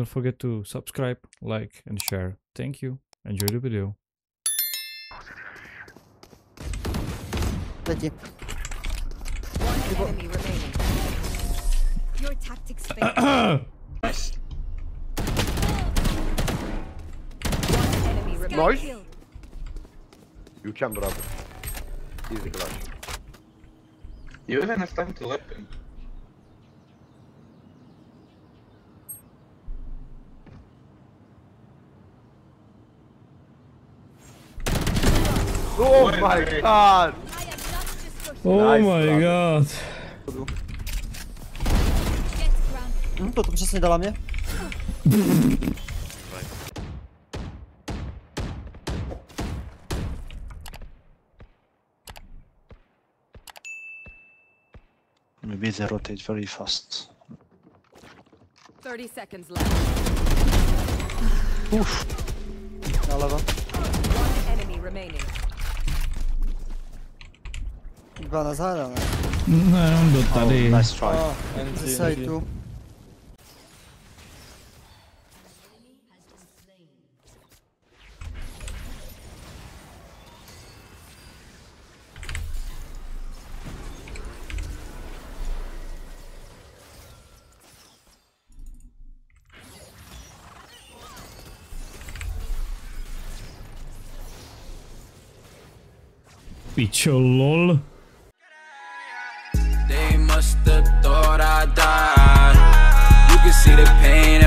Don't forget to subscribe, like, and share. Thank you. Enjoy the video. Leci. One enemy remaining. Your tactics failed. Nice. One enemy remaining. Nice. You can, brother. Easy clutch. You even have time to weapon. Oh Wait, my god! I am not just for Oh Nice, my brother. god. get grounded. Mhm, to, to przesnie dla mnie. Maybe they rotate very fast. 30 seconds left. Na lewo. Silvana Sara? No, non dotta oh, lì. Nice try. Oh, sei tu. Picciolol. The pain